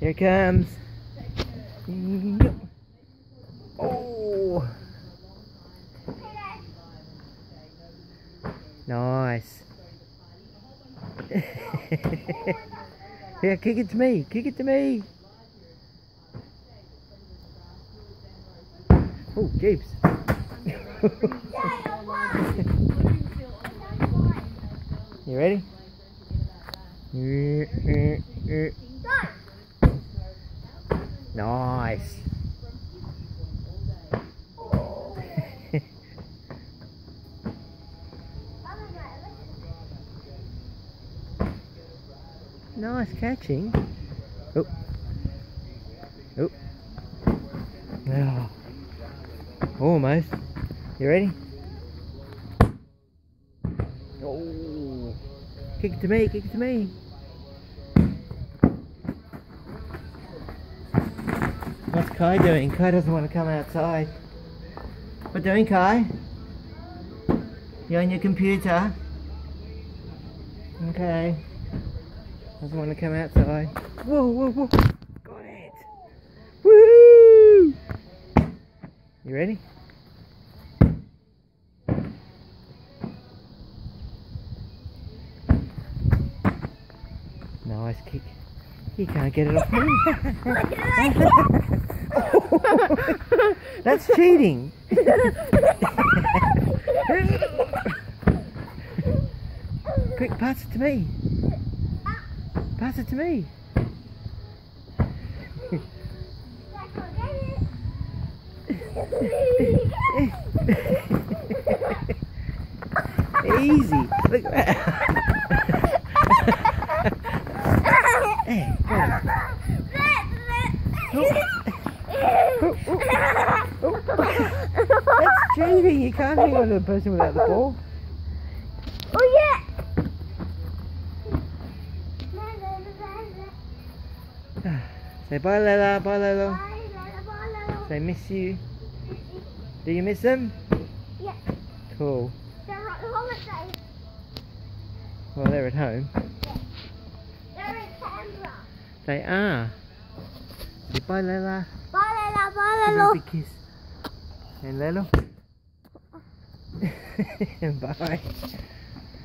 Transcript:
Here comes. Oh. Nice. Here, kick it to me. Kick it to me. Oh, jeeps. you ready? Nice. nice catching. Oh. Oh. Oh. Almost. You ready? Oh. Kick it to me, kick it to me. What's Kai doing? Kai doesn't want to come outside. What doing, Kai? You're on your computer? Okay. Doesn't want to come outside. Whoa, whoa, whoa. Got it. Woo! You ready? Nice kick. You can't get it off me. That's cheating. Quick, pass it to me. Pass it to me. Easy. Look at that. That's cheating. You can't hang on to a person without the ball. Oh yeah. Say bye, Lela. Bye, Lelo. Say miss you. Do you miss them? Yeah. Cool. They're on holiday. Well, they're at home. They're in Canberra. They are. Say bye, Lela. Bye, Lela. Bye, Give Lelo. big kiss. And Lelo. bye.